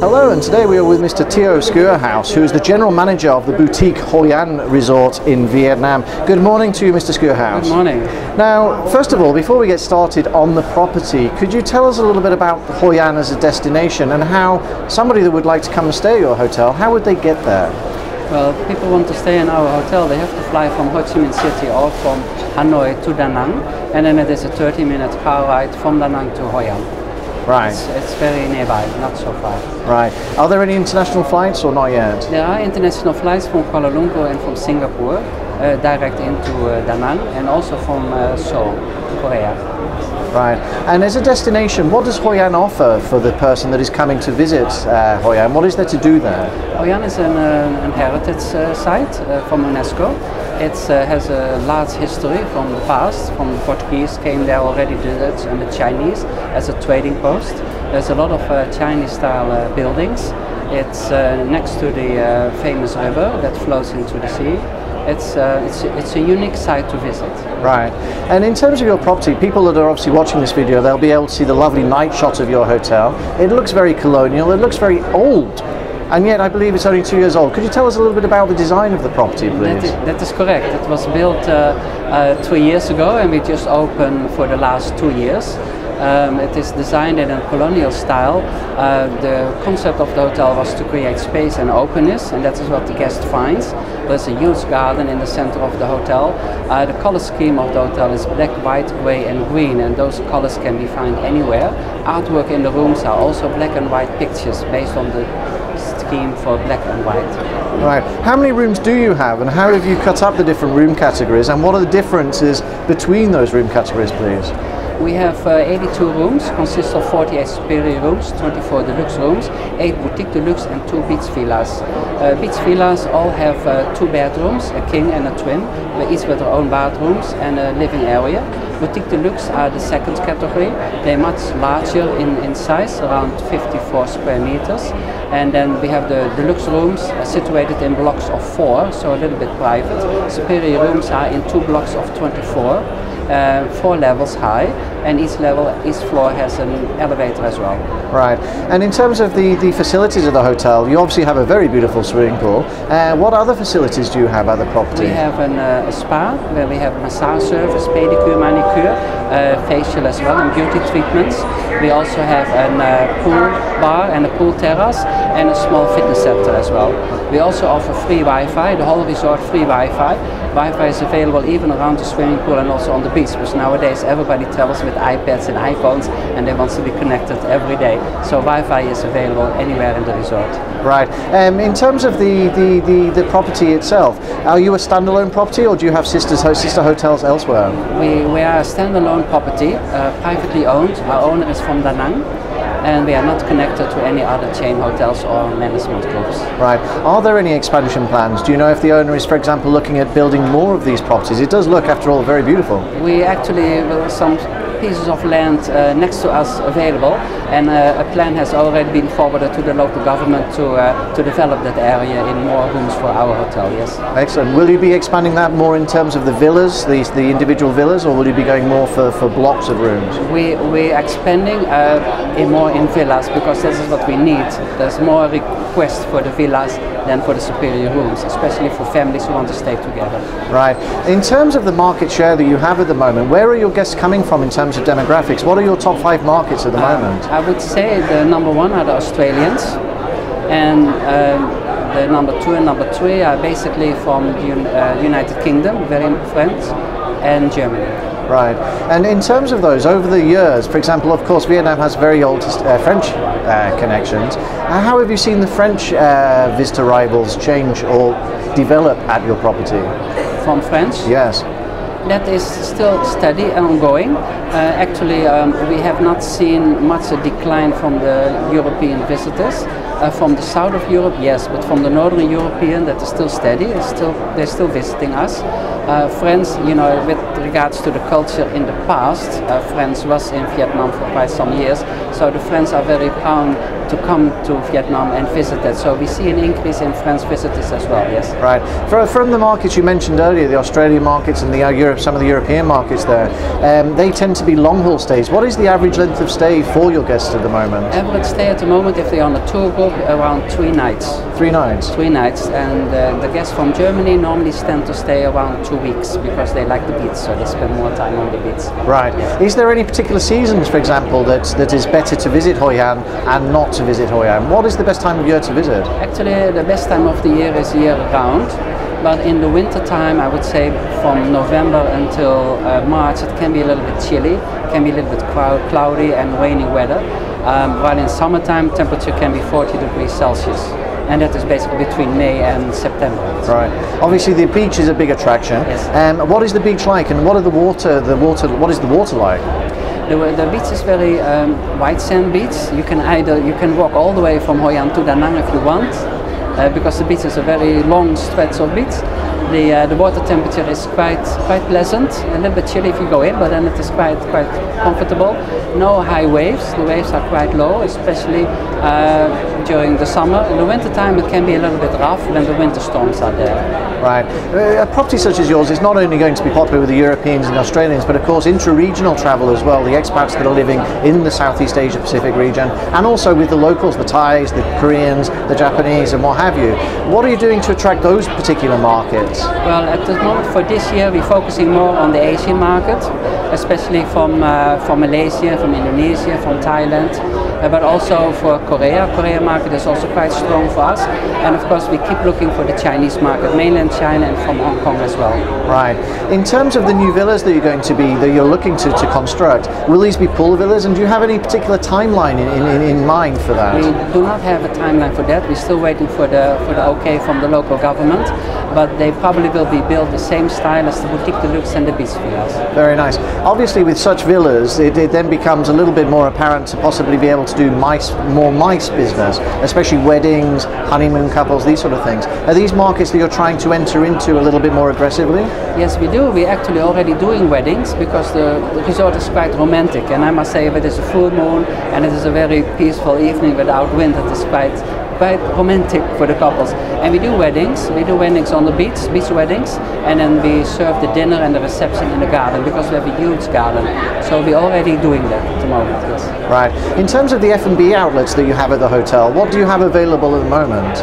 Hello, and today we are with Mr. Theo Schuurhuis, who is the general manager of the boutique Hoi An Resort in Vietnam. Good morning to you, Mr. Schuurhuis. Good morning. Now, first of all, before we get started on the property, could you tell us a little bit about Hoi An as a destination and how somebody that would like to come and stay at your hotel, how would they get there? Well, people want to stay in our hotel, they have to fly from Ho Chi Minh City or from Hanoi to Da Nang, and then it is a 30 minute car ride from Da Nang to Hoi An. Right, It's, it's very nearby, not so far. right. Are there any international flights or not yet? There are international flights from Kuala Lumpur and from Singapore uh, direct into uh, Da Nang and also from uh, Seoul, Korea. Right. And as a destination, what does Hoi An offer for the person that is coming to visit uh, Hoi An? What is there to do there? Hoi An is an, uh, an heritage uh, site uh, from UNESCO. It uh, has a large history from the past. From the Portuguese came there already did it, and the Chinese as a trading post. There's a lot of uh, Chinese-style uh, buildings. It's uh, next to the uh, famous river that flows into the sea. It's, uh, it's, it's a unique site to visit. Right. And in terms of your property, people that are obviously watching this video, they'll be able to see the lovely night shot of your hotel. It looks very colonial, it looks very old. And yet I believe it's only two years old. Could you tell us a little bit about the design of the property, please? is, that is correct. It was built uh, uh, three years ago and we just opened for the last two years. Um, it is designed in a colonial style. Uh, the concept of the hotel was to create space and openness, and that is what the guest finds. There's a huge garden in the center of the hotel. Uh, the color scheme of the hotel is black, white, gray, and green, and those colors can be found anywhere. Artwork in the rooms are also black and white pictures based on the scheme for black and white. Right. How many rooms do you have and how have you cut up the different room categories and what are the differences between those room categories, please? We have uh, 82 rooms, consists of 48 superior rooms, 24 deluxe rooms, 8 boutique deluxe and 2 beach villas. Uh, beach villas all have uh, two bedrooms, a king and a twin, each with their own bathrooms and a living area. Boutique deluxe are the second category. They're much larger in, in size, around 54 square meters. And then we have the deluxe rooms uh, situated in blocks of four, so a little bit private. Superior rooms are in two blocks of 24 uh, four levels high, and each level, each floor has an elevator as well. Right. And in terms of the, the facilities of the hotel, you obviously have a very beautiful swimming pool. Uh, what other facilities do you have at the property? We have an, uh, a spa where we have massage service, pedicure, manicure, uh, facial as well, and beauty treatments. We also have a uh, pool bar and a pool terrace, and a small fitness center as well. We also offer free Wi-Fi, the whole resort free Wi-Fi. Wi-Fi is available even around the swimming pool and also on the beach, because nowadays everybody travels with iPads and iPhones, and they want to be connected every day. So Wi-Fi is available anywhere in the resort. Right. Um, in terms of the, the, the, the property itself, are you a standalone property or do you have sisters, ho- sister hotels elsewhere? We, we are a standalone property, uh, privately owned. Our owner is from Da Nang, and we are not connected to any other chain hotels or management groups. Right. Are there any expansion plans? Do you know if the owner is, for example, looking at building more of these properties? It does look, after all, very beautiful. We actually will some pieces of land uh, next to us available, and uh, a plan has already been forwarded to the local government to uh, to develop that area in more rooms for our hotel. Yes. Excellent. Will you be expanding that more in terms of the villas, the, the individual villas, or will you be going more for, for blocks of rooms? We we expanding uh, in more in villas because this is what we need. There's more requests for the villas than for the superior rooms, especially for families who want to stay together. Right. In terms of the market share that you have at the moment, where are your guests coming from in terms of demographics? What are your top five markets at the moment? I would say the number one are the Australians, and um, the number two and number three are basically from the uh, United Kingdom, very France, and Germany. Right. And in terms of those, over the years, for example, of course, Vietnam has very old uh, French uh, connections. Uh, how have you seen the French uh, visitor arrivals change or develop at your property? From France, Yes. that is still steady and ongoing. Uh, actually, um, we have not seen much a decline from the European visitors. Uh, from the south of Europe, yes, but from the northern European, that is still steady. Still they're still visiting us. Uh, France, you know, with regards to the culture in the past, uh, France was in Vietnam for quite some years, so the French are very proud to come to Vietnam and visit it. So we see an increase in French visitors as well. Yes. Right. For, from the markets you mentioned earlier, the Australian markets and the uh, Europe, some of the European markets there, um, they tend to be long haul stays. What is the average length of stay for your guests at the moment? Average stay at the moment, if they're on a tour group, book around three nights. Three nights. Three nights, and uh, the guests from Germany normally tend to stay around two weeks because they like the beach, so they spend more time on the beach. Right. Is there any particular seasons, for example, that, that is better to visit Hoi An and not to visit Hoi An? What is the best time of year to visit? Actually, the best time of the year is year round. But in the winter time, I would say from November until uh, March, it can be a little bit chilly, can be a little bit cloudy and rainy weather. Um, while in summertime, temperature can be 40 degrees Celsius, and that is basically between May and September. Right. Obviously, the beach is a big attraction. Yes. Um, what is the beach like, and what are the water? The water. What is the water like? The, the beach is very um, white sand beach. You can either you can walk all the way from Hoi An to Da Nang if you want, uh, because the beach is a very long stretch of beach. The, uh, the water temperature is quite quite pleasant, a little bit chilly if you go in, but then it is quite quite comfortable. No high waves. The waves are quite low, especially uh, during the summer. In the winter time, it can be a little bit rough when the winter storms are there. Right. Uh, a property such as yours is not only going to be popular with the Europeans and Australians, but of course intra-regional travel as well. The expats that are living in the Southeast Asia Pacific region, and also with the locals, the Thais, the Koreans, the Japanese, and what have you. What are you doing to attract those particular markets? Well, at the moment for this year, we're focusing more on the Asian market, especially from uh, from Malaysia, from Indonesia, from Thailand, but also for Korea. Korea market is also quite strong for us, and of course we keep looking for the Chinese market, mainland China, and from Hong Kong as well. Right. In terms of the new villas that you're going to be, that you're looking to, to construct, will these be pool villas, and do you have any particular timeline in, in, in mind for that? We do not have a timeline for that. We're still waiting for the for the okay from the local government, but they probably will be built the same style as the boutique deluxe and the beach villas. Very nice. Obviously, with such villas, it, it then becomes a little bit more apparent to possibly be able to do MICE, more MICE business, especially weddings, honeymoon couples, these sort of things. Are these markets that you're trying to enter into a little bit more aggressively? Yes, we do. We're actually already doing weddings because the, the resort is quite romantic. And I must say, if it is a full moon and it is a very peaceful evening without wind, it is quite quite romantic for the couples. And we do weddings. We do weddings on the beach, beach weddings, and then we serve the dinner and the reception in the garden because we have a huge garden. So we're already doing that at the moment. Yes. Right. In terms of the F&B outlets that you have at the hotel, what do you have available at the moment?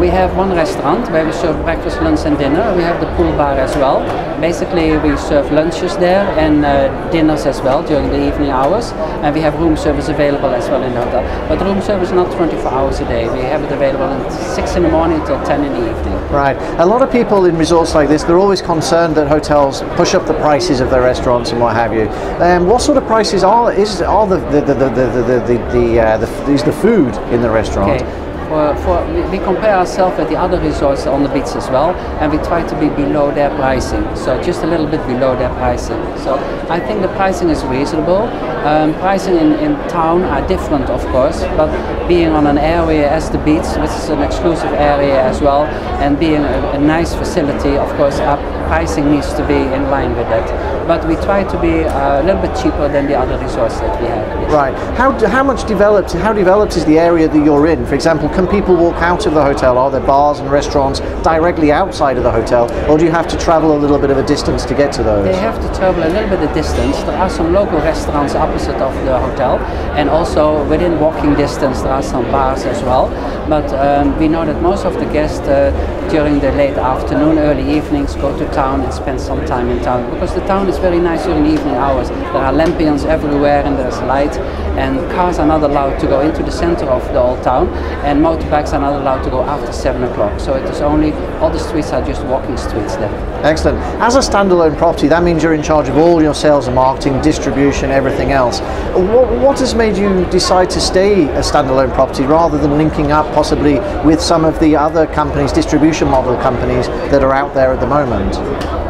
We have one restaurant where we serve breakfast, lunch, and dinner. We have the pool bar as well. Basically, we serve lunches there and uh, dinners as well during the evening hours. And we have room service available as well in the hotel. But room service not 24 hours a day. We have it available at 6 in the morning till 10 in the evening. Right. A lot of people in resorts like this, they're always concerned that hotels push up the prices of their restaurants and what have you. Um, what sort of prices are is are the the the the the the, the, the, uh, the is the food in the restaurant? Okay. For, for, we, compare ourselves with the other resorts on the beach as well, and we try to be below their pricing. So just a little bit below their pricing. So I think the pricing is reasonable. Um, pricing in, in town are different, of course, but being on an area as the beach, which is an exclusive area as well, and being a, a nice facility, of course, our pricing needs to be in line with that. But we try to be uh, a little bit cheaper than the other resorts that we have. yes. Right. How, do- how much developed how developed is the area that you're in? For example, can people walk out of the hotel? Are there bars and restaurants directly outside of the hotel, or do you have to travel a little bit of a distance to get to those? They have to travel a little bit of distance. There are some local restaurants opposite of the hotel, and also within walking distance there are some bars as well. But um, we know that most of the guests uh, during the late afternoon, early evenings go to town and spend some time in town because the town is very nice during the evening hours. There are lampions everywhere and there's light, and cars are not allowed to go into the center of the old town, and motorbikes are not allowed to go after seven o'clock. So it is only all the streets are just walking streets there. Excellent. As a standalone property, that means you're in charge of all your sales and marketing, distribution, everything else. What, what has made you decide to stay a standalone property rather than linking up possibly with some of the other companies, distribution model companies that are out there at the moment?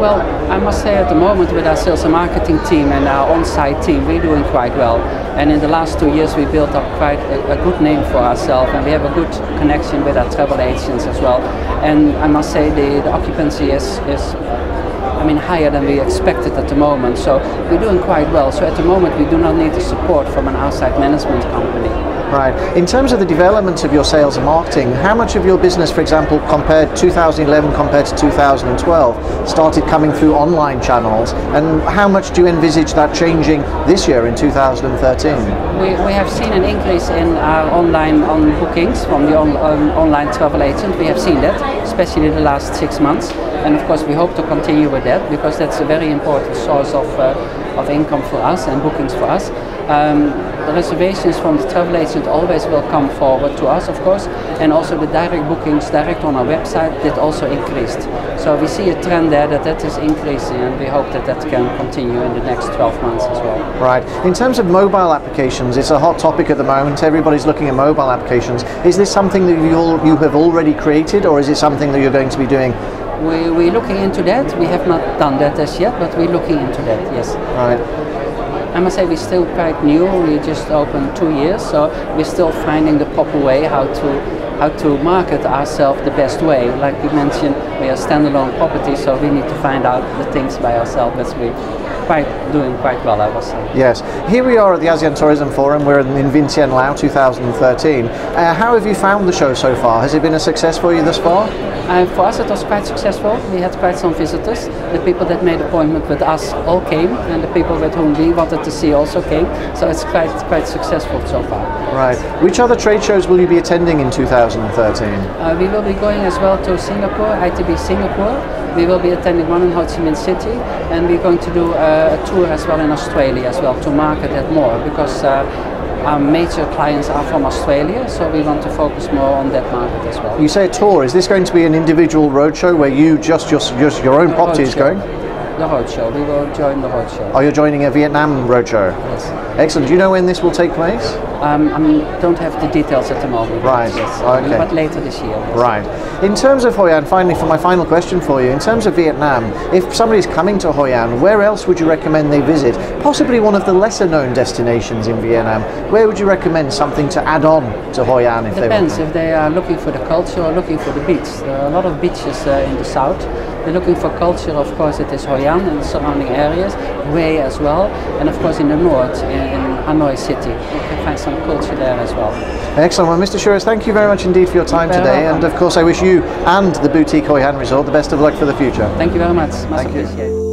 Well, I must say at the moment with our sales and marketing team and our on-site team, we're doing quite well. And in the last two years, we built up quite a, a good name for ourselves, and we have a good connection with our travel agents as well. And I must say the, the occupancy is, is I mean, higher than we expected at the moment. So we're doing quite well. So at the moment, we do not need the support from an outside management company. Right. In terms of the development of your sales and marketing, how much of your business, for example, compared 2011 compared to 2012, started coming through online channels, and how much do you envisage that changing this year in 2013? We, we have seen an increase in our online on bookings from the on, on, online travel agent. We have seen that, especially in the last six months, and of course we hope to continue with that because that's a very important source of uh, of income for us and bookings for us. Um, the reservations from the travel agent always will come forward to us, of course, and also the direct bookings direct on our website that also increased. So we see a trend there that that is increasing, and we hope that that can continue in the next 12 months as well. Right. In terms of mobile applications, it's a hot topic at the moment. Everybody's looking at mobile applications. Is this something that you all, you have already created, or is it something that you're going to be doing we, we're looking into that. We have not done that as yet, but we're looking into that, yes. Right. I must say we're still quite new. We just opened two years, so we're still finding the proper way how to how to market ourselves the best way. Like we mentioned, we are standalone property, so we need to find out the things by ourselves as we quite doing quite well, I would say. Yes. Here we are at the ASEAN Tourism Forum. We're in Vientiane, Lao 2013. Uh, how have you found the show so far? Has it been a success for you thus far? Uh, for us, it was quite successful. We had quite some visitors. The people that made appointment with us all came, and the people with whom we wanted to see also came. So it's quite quite successful so far. Right. Which other trade shows will you be attending in 2013? Uh, we will be going as well to Singapore, ITB Singapore. We will be attending one in Ho Chi Minh City, and we're going to do uh, a tour as well in Australia as well to market that more because uh, our major clients are from Australia, so we want to focus more on that market as well. You say a tour. Is this going to be an individual roadshow where you just your, just your own property is going? The roadshow. We will join the roadshow. Oh, are you joining a Vietnam roadshow? Yes. Excellent. Do you know when this will take place? Um, I don't have the details at the moment. Right. Yes. Okay. But later this year. yes. Right. In terms of Hoi An, finally, for my final question for you, in terms of Vietnam, if somebody's coming to Hoi An, where else would you recommend they visit? Possibly one of the lesser known destinations in Vietnam. Where would you recommend something to add on to Hoi An if Depends they want? if they are looking for the culture or looking for the beach. There are a lot of beaches uh, in the south. They're looking for culture, of course, it is Hoi An and the surrounding areas, Hue as well, and of course in the north, in, in Hanoi City. You can find some culture there as well. Excellent. Well, Mr. Schuurhuis, thank you very much indeed for your time You're today. And of course, I wish you and the Boutique Hoi An Resort the best of luck for the future. Thank you very much. Much Thank you.